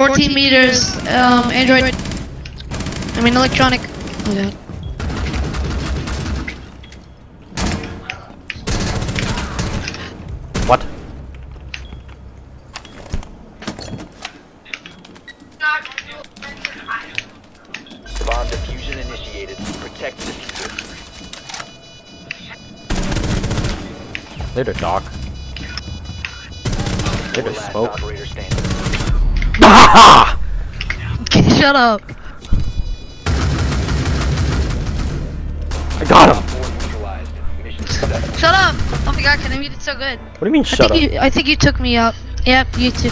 14 meters, um, Android. I mean, electronic. Oh god. What? Bomb diffusion initiated. Protect the defuser. Later, Doc. Later, Four last smoke. Standing. Shut up. I got him! Four neutralized. Mission successful. Shut up. Oh my god, Can you did so good. What do you mean, I shut up? think you, I think you took me up. Yep, you too.